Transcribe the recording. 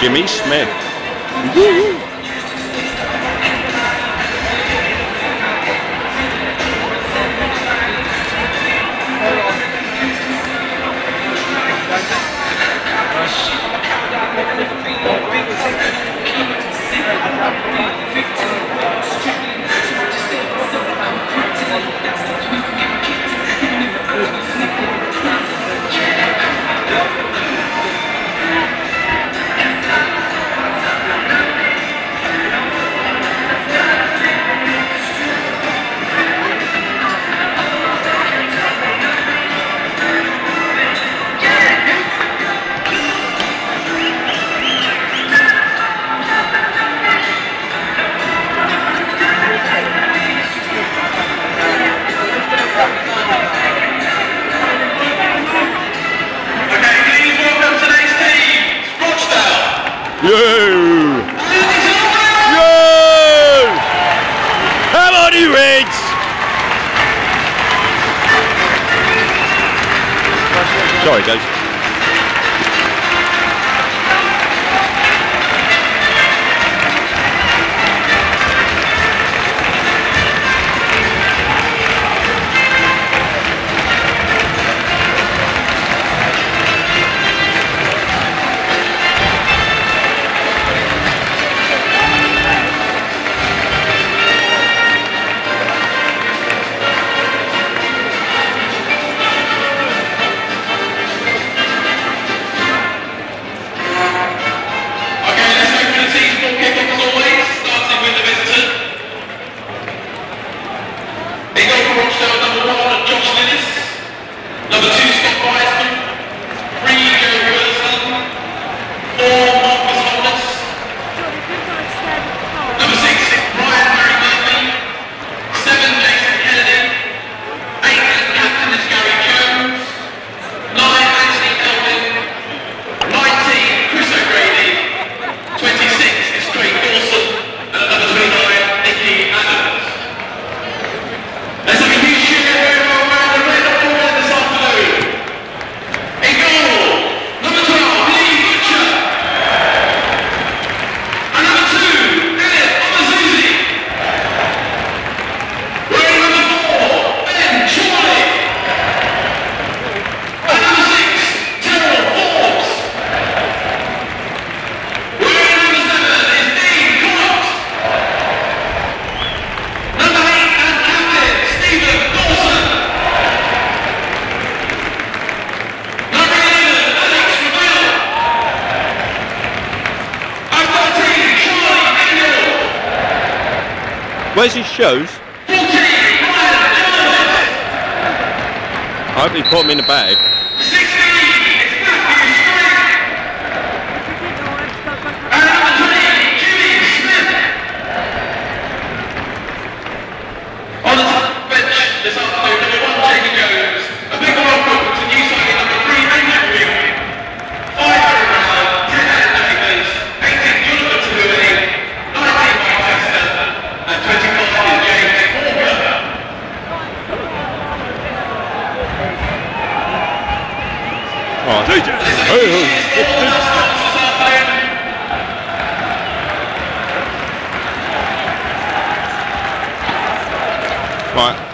Jimmy Smith. Yeah. Yeah. How about you, Riggs? Sorry, guys. Where's his shoes? I hope he put them in the bag. Oh. Hey, hey. Right.